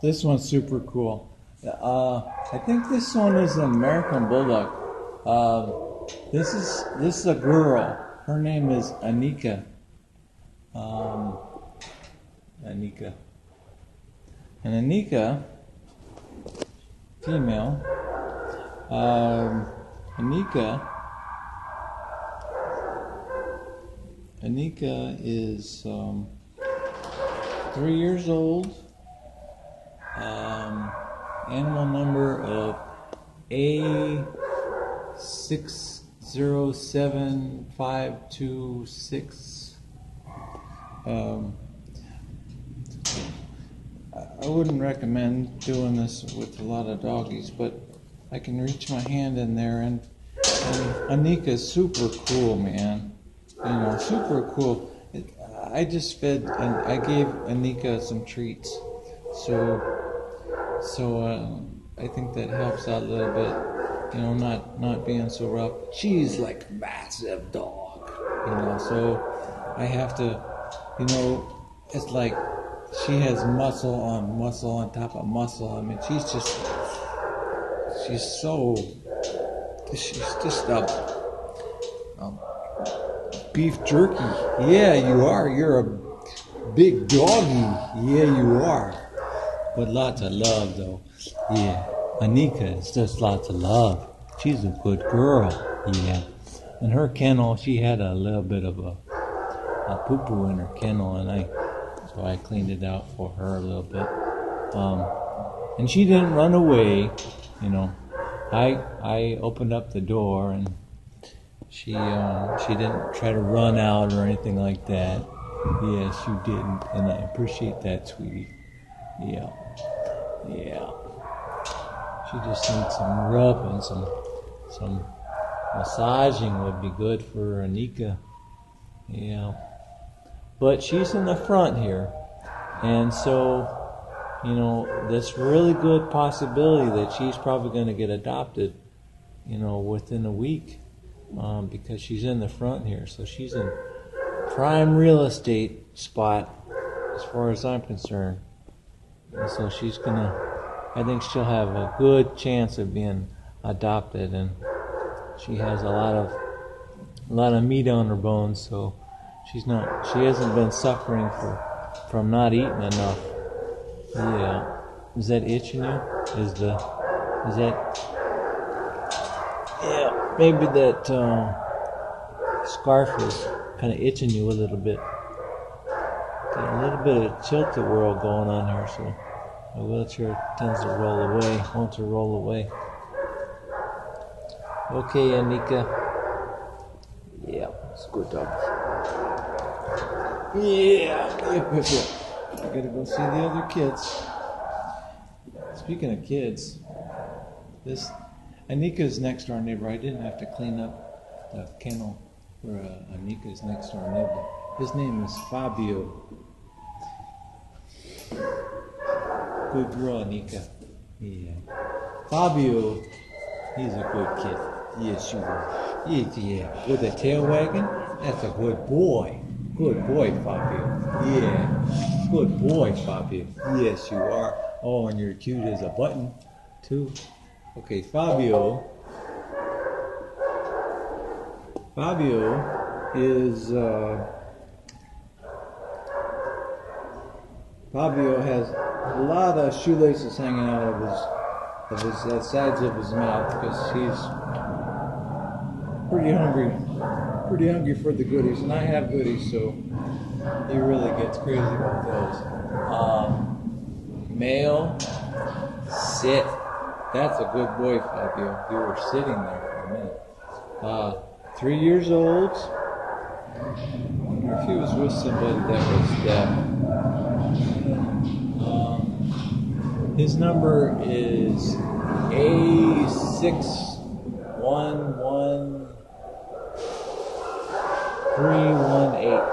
This one's super cool. Uh, I think this one is an American Bulldog. Uh, this is this is a girl. Her name is Annika. Um, Annika. And Annika, female. Um, Annika. Annika is um, three years old. Um, animal number of A six zero seven five two six. Um, I wouldn't recommend doing this with a lot of doggies, but I can reach my hand in there, and, and Annika's super cool, man. You know, super cool. I just fed and I gave Annika some treats, so so uh, I think that helps out a little bit. You know, not not being so rough. She's like massive dog, you know. So I have to, you know, it's like she has muscle on muscle on top of muscle. I mean, she's just she's so she's just a, a beef jerky. Yeah, you are. You're a big doggy. Yeah, you are. But lots of love, though. Yeah, Annika is just lots of love. She's a good girl. Yeah. In her kennel, she had a little bit of a, a poo poo in her kennel, and I so I cleaned it out for her a little bit. Um, and she didn't run away, you know. I I opened up the door and she uh, she didn't try to run out or anything like that. Yes, you didn't, and I appreciate that, sweetie. Yeah, yeah. She just needs some rub and some some massaging would be good for Annika. Yeah, but she's in the front here, and so you know this really good possibility that she's probably going to get adopted. You know, within a week um, because she's in the front here. So she's in prime real estate spot as far as I'm concerned. And so she's gonna, I think she'll have a good chance of being adopted, and she has a lot of, a lot of meat on her bones. So she's not, she hasn't been suffering for, from not eating enough. Yeah, is that itching you? Is the, is that yeah, maybe that uh, scarf is kind of itching you a little bit. Got a little bit of tilt the whirl going on here, so my wheelchair tends to roll away, wants to roll away. Okay, Annika. Yeah, it's a good dog. Yeah. I gotta go see the other kids. Speaking of kids, this Annika's next door neighbor. I didn't have to clean up the kennel for uh, Annika's next door neighbor. His name is Fabio. Good girl, Annika. Yeah. Fabio, he's a good kid. Yes, you are. Yeah, yeah. With a tail wagging, that's a good boy. Good boy, Fabio. Yeah. Good boy, Fabio. Yes, you are. Oh, and you're cute as a button, too. Okay, Fabio. Fabio is uh, Fabio has a lot of shoelaces hanging out of his of his uh, sides of his mouth because he's pretty hungry, pretty hungry for the goodies, and I have goodies, so he really gets crazy with those. Um, male, sit. That's a good boy, Fabio. You were sitting there for a minute. Uh, three years old. I wonder if he was with somebody that was deaf. Um, his number is A six one one three one eight.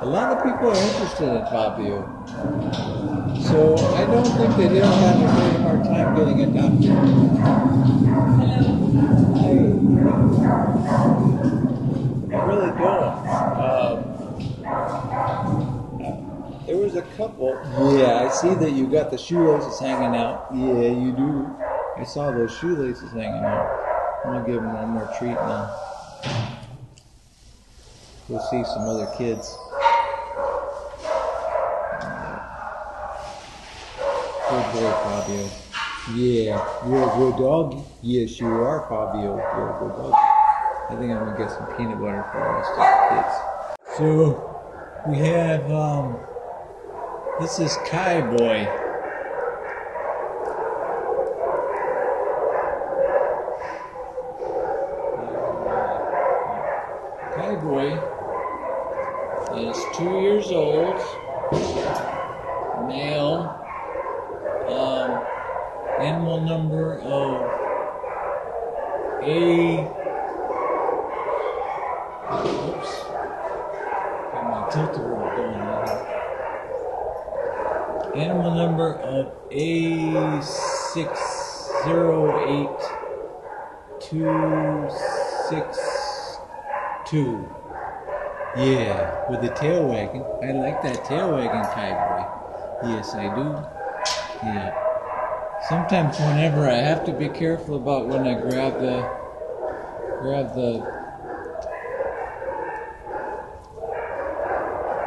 A lot of people are interested in Fabio. So I don't think that he'll have a very hard time getting adopted. I really don't. Um, there was a couple. Yeah, I see that you got the shoelaces hanging out. Yeah, you do. I saw those shoelaces hanging out. I'm gonna give them one more treat now. We'll see some other kids. Good boy, Fabio. Yeah, you're a good dog. Yes, you are, Fabio. You're a good dog. I think I'm gonna get some peanut butter for the rest of the kids. So we have um, this is KeiBoy. Kai Boy is two years old, male, um, animal number of A. Oops. Got my tilt-a-whirl going on. Animal number of A608262. Yeah, with the tail wagging. I like that tail wagging boy. Yes, I do. Yeah. Sometimes whenever I have to be careful about when I grab the grab the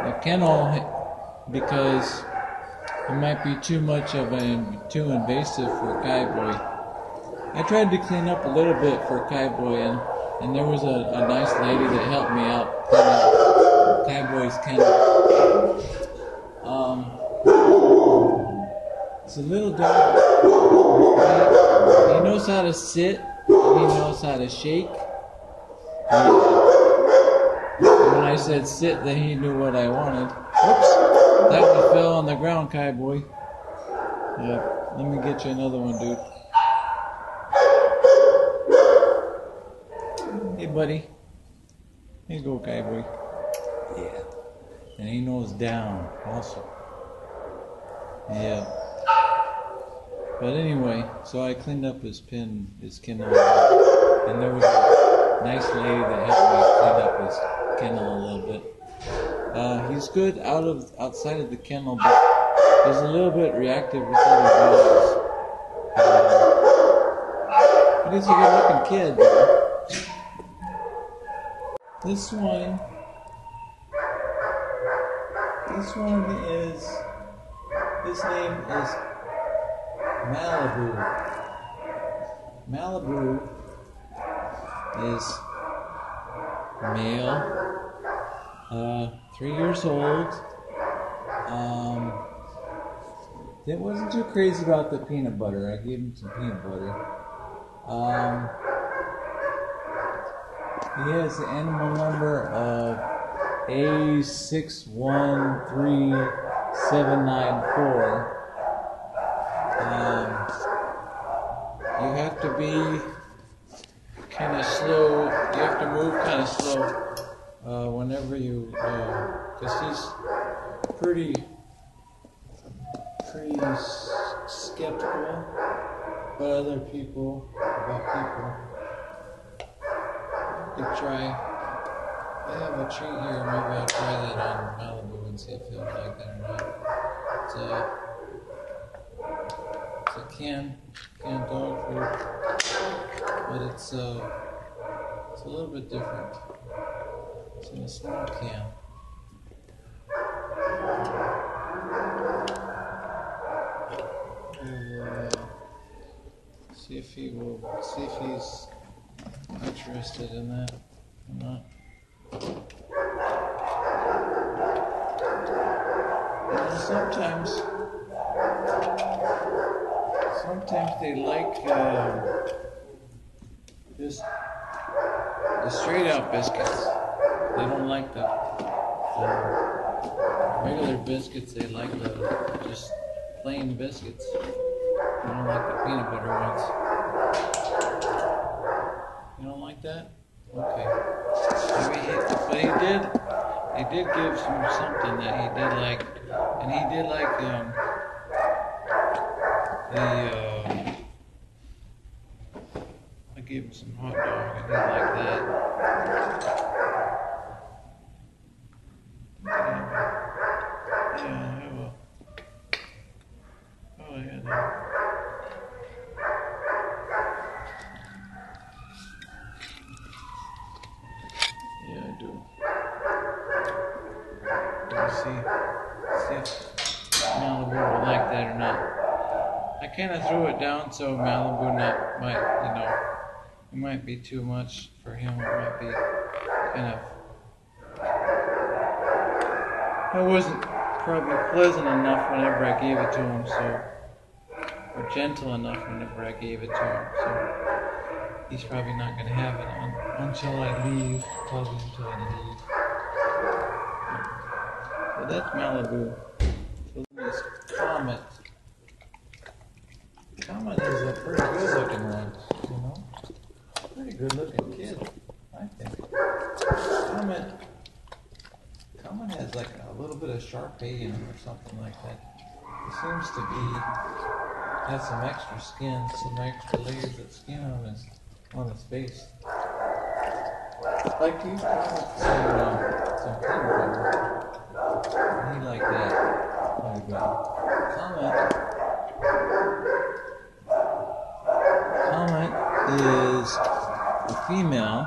the kennel because it might be too much of a too invasive for KeiBoy. I tried to clean up a little bit for KeiBoy and, and there was a, a nice lady that helped me out clean up KeiBoy's kennel. Um, it's a little dog. He, knows how to sit. He knows how to shake. When I said sit, then he knew what I wanted. Oops, that one fell on the ground, KeiBoy. Yeah, let me get you another one, dude. Hey, buddy. Here you go, KeiBoy. Yeah. And he knows down also. Yeah. But anyway, so I cleaned up his pin, his kennel, and there was a nice lady that helped me clean up his kennel a little bit. Uh, he's good out of outside of the kennel, but he's a little bit reactive with other dogs. Uh, but he's a good-looking kid. This one, this one is, his name is Malibu. Malibu is male, uh, three years old. Um, it wasn't too crazy about the peanut butter. I gave him some peanut butter. Um, he has the animal number of A613794. Um, you have to be kind of slow. You have to move kind of slow uh, whenever you, because he's pretty, pretty skeptical about other people, about people. You could try. I have a treat here. Maybe I'll try that on Malibu and see if he'll like that or not. It's a it's a can, canned dog food, but it's uh, it's a little bit different. A small can. We'll, uh, see if he will, see if he's interested in that or not. And sometimes sometimes they like uh, just the straight out biscuits. They don't like the, the regular biscuits. They like the just plain biscuits. They don't like the peanut butter ones. You don't like that? Okay. But he did. He did give some something that he did like, and he did like um, the. Uh, I gave him some hot dog, and he liked that. Yeah, Yeah, I do. Do you see, see if Malibu will like that or not? I kind of threw it down so Malibu not might, you know, it might be too much for him. It might be kind of. I wasn't probably pleasant enough whenever I gave it to him, so or gentle enough whenever I gave it to him. So he's probably not going to have it un- until I leave. Probably until I leave. So that's Malibu. This. Comet is a pretty good looking one, you know? Pretty good looking kid, I think. Comet. Comet has like a little him or something like that. He seems to be has some extra skin, some extra layers of skin on his on his face. Like you Comet some some. He like that. Like that. Comet. Comet is a female.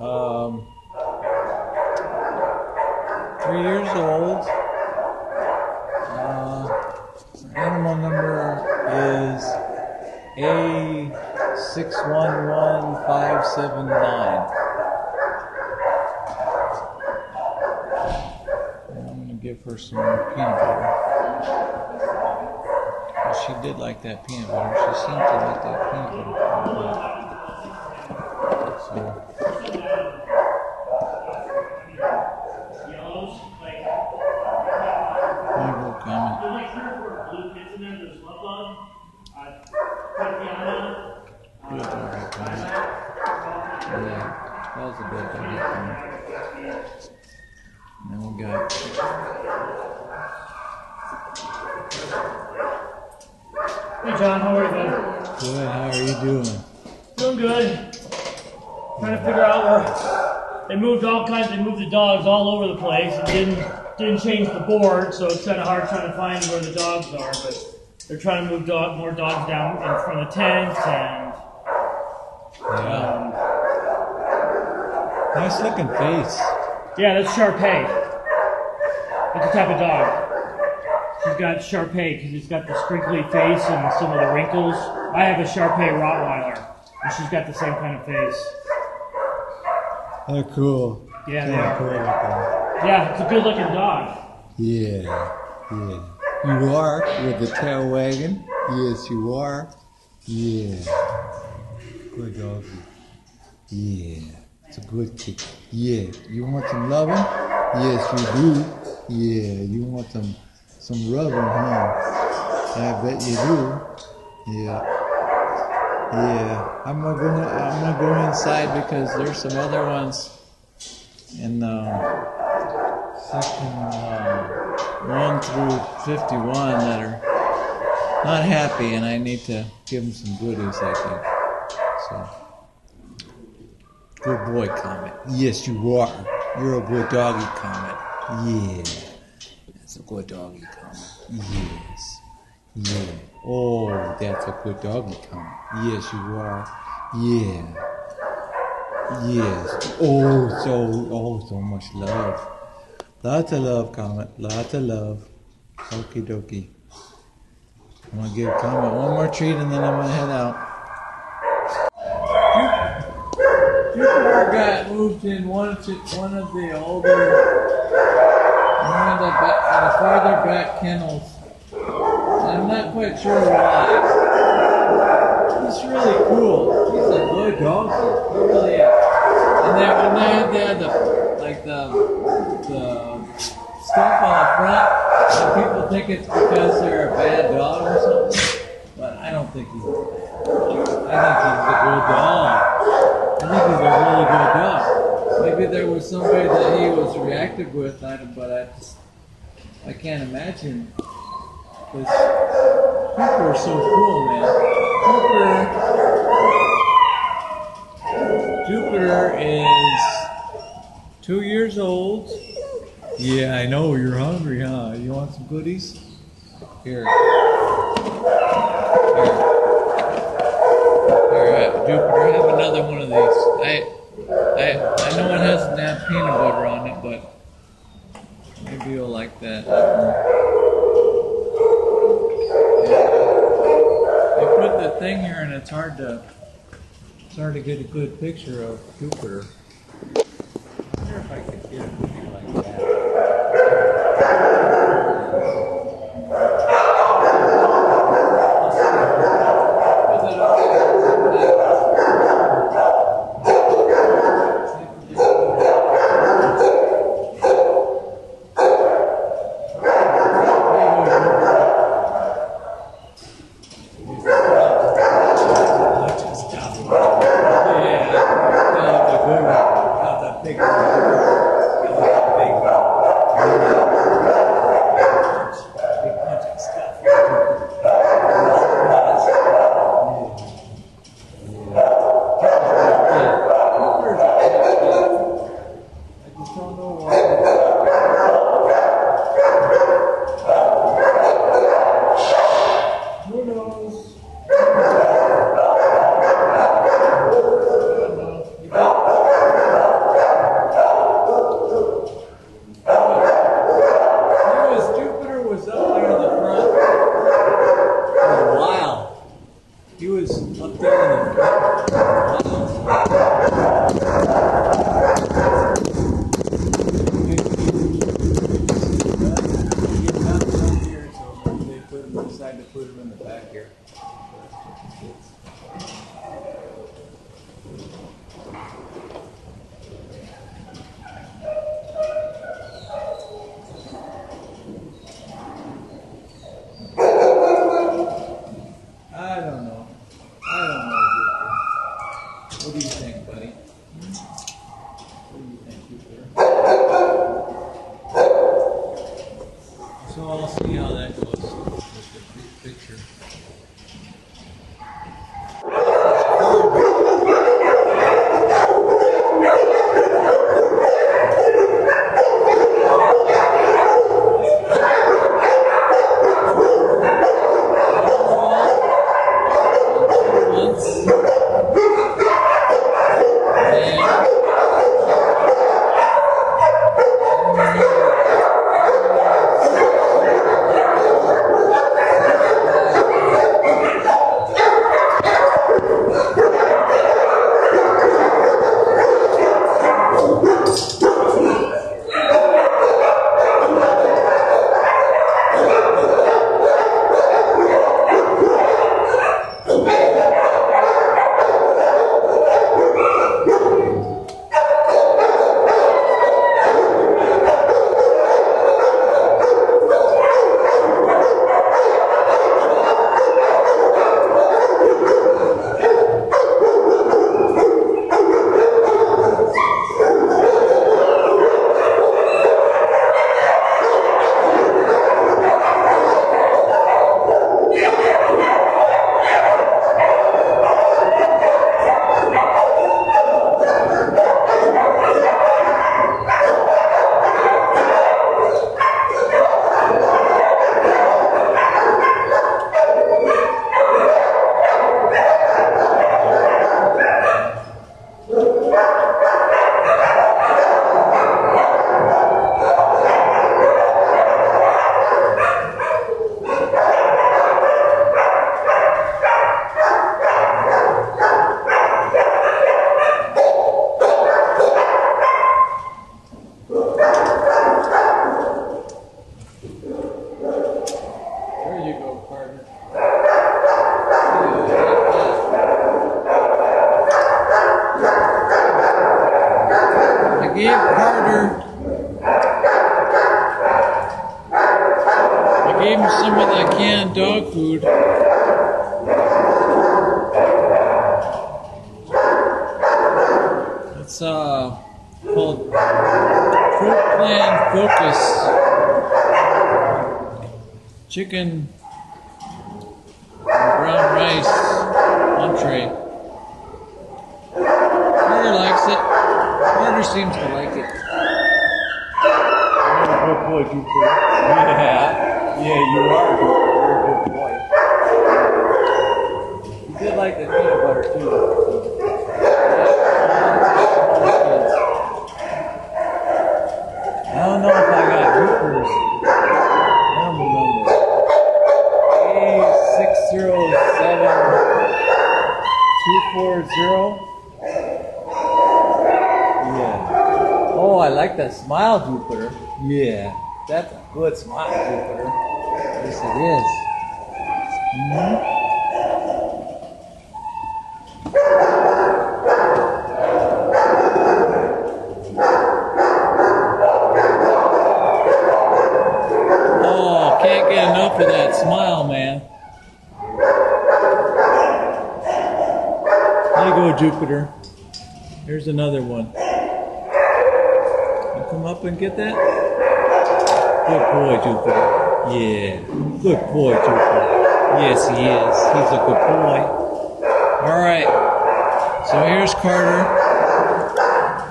Um, three years old. Uh, animal number is A six one one five seven nine. And I'm gonna give her some peanut butter. Well, she did like that peanut butter. She seemed to like that peanut butter. quite a bit. So. Yellows, like, I will comment. there's like three or four blue kids in there. There's Love Bug, uh, Tatiana, Good doggy Comet. Yeah, that was a good doggy Comet. And then we got Hey John, how are you, bud? good. How are you doing? Doing good. Trying to figure out where they moved all kinds. They moved the dogs all over the place and didn't didn't change the board, so it's kind of hard trying to find where the dogs are. But they're trying to move dog, more dogs down in front of the tent and Yeah. um, Nice looking face. yeah, that's Sharpei. That's the type of dog. She's got Sharpei because it's got the sprinkly face and some of the wrinkles. I have a Sharpei Rottweiler, and she's got the same kind of face. They're cool. Yeah, they They're cool looking. Yeah, it's a good looking dog. Yeah, yeah. You are with the tail wagging. Yes, you are. Yeah. Good dog. Yeah. It's a good kid. Yeah. You want some loving? Yes, you do. Yeah. You want some some rubbing, huh? I bet you do. Yeah. Yeah, I'm gonna go. I'm gonna go inside because there's some other ones in uh, section uh, one through fifty-one that are not happy, and I need to give them some goodies. I think so. Good boy, Comet. Yes, you are. You're a good doggy, Comet. Yeah. That's a good doggy, Comet. Yes. Yeah. Oh, that's a good doggy count. Yes, you are. Yeah. Yes. Oh, so oh, so much love. Lots of love, Comet. Lots of love. Okie dokie. I'm gonna give Comet one more treat, and then I'm gonna head out. Jupiter got moved in one of the, one of the older, one the, the farther back kennels. I'm not quite sure why. He's really cool. He's a good dog. He really is. And they, and they had, they had the like the the stuff on the front, and people think it's because they're a bad dog or something. But I don't think he's. I think he's a good dog. I think he's a really good dog. Maybe there was somebody that he was reactive with, but I just I can't imagine Cause People are so cool, man. Jupiter. Jupiter is two years old. Yeah, I know you're hungry, huh? You want some goodies? Here. Here. All right, Jupiter, have another one of these. I, I, I know it has nap peanut butter on it, but like that. I put the thing here and it's hard to, it's hard to get a good picture of Jupiter. I can dog food. It's uh, called Pro Plan Focus. Chicken brown rice entree. Mother likes it. Mother seems to like it. Yeah. Yeah, you are a good boy. You did like the peanut butter too. I don't know if I got Hoopers. I don't remember. A607240. Yeah. Oh, I like that smile, Jupiter. Yeah that's a good smile, Jupiter. Yes, it is. Mhm. Oh, can't get enough of that smile, man. There you go, Jupiter. Here's another one. You come up and get that? Good boy, Jupiter. Yeah. Good boy, Jupiter. Yes, he is. He's a good boy. All right. So here's Carter.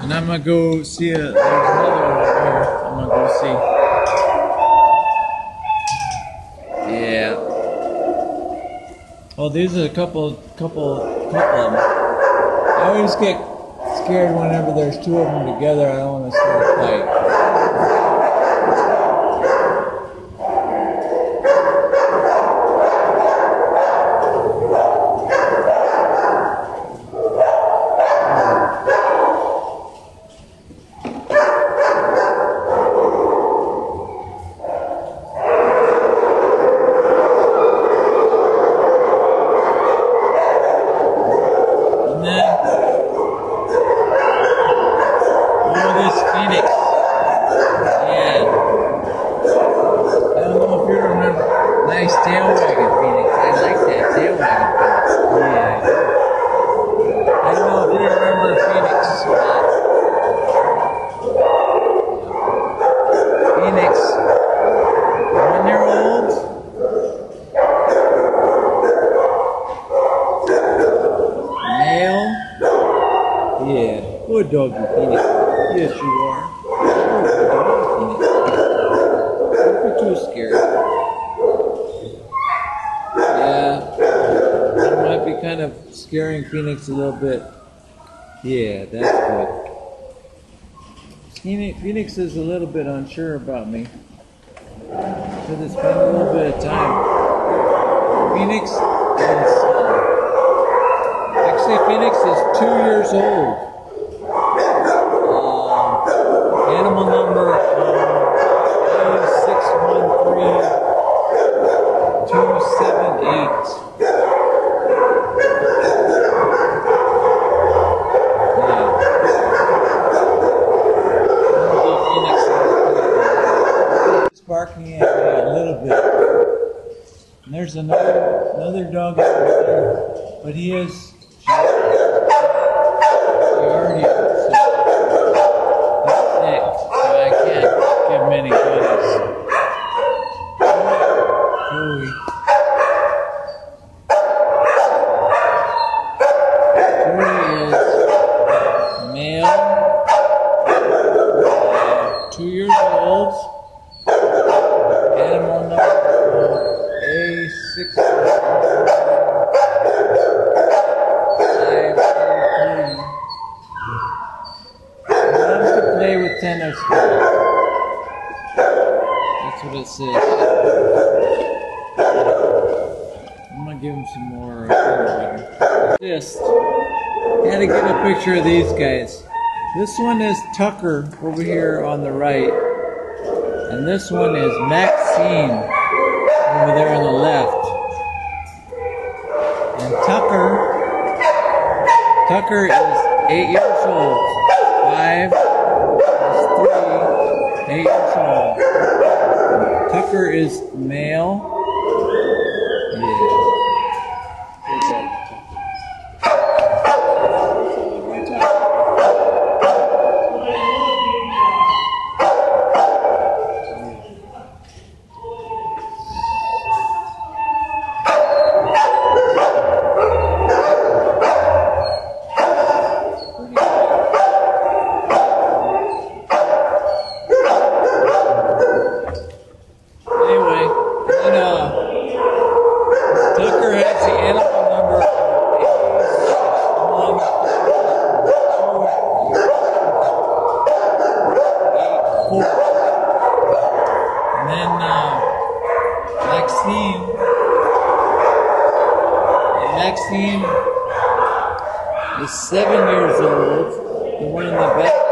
And I'm going to go see a. There's another one up here. I'm going to go see. Yeah. Oh, these are a couple, couple, couple of them. I always get scared whenever there's two of them together. I don't want to start a fight. And then, oh, this phoenix. Yeah. I don't know if you remember. Nice tail wagging phoenix. I like that tail wagging phoenix. Yeah. I don't know if you remember phoenix or not. Phoenix. When they're old, male. Yeah, good doggy Phoenix. Yes, you are. Doggy Phoenix. Don't be too scared. Yeah, that might be kind of scaring Phoenix a little bit. Yeah, that's good. Phoenix, Phoenix is a little bit unsure about me. Because it's been a little bit of time. Phoenix is. Uh, Actually, Phoenix is two years old. Um, animal number uh, six one three two seven eight. It's barking at me a little bit. And there's another another dog over there, but he is. She already is sick, so I can't give him any goodies. Joey. Joey is male, uh, two years old. Animal number A six five three. Loves to play with tennis balls. That's what it says. I'm gonna give him some more. Just had to get a picture of these guys. This one is Tucker over here on the right. And this one is Maxine over there on the left. And Tucker, Tucker is eight years old. Five is three, eight years old. Tucker is male. Maxine, is seven years old. The one in the back,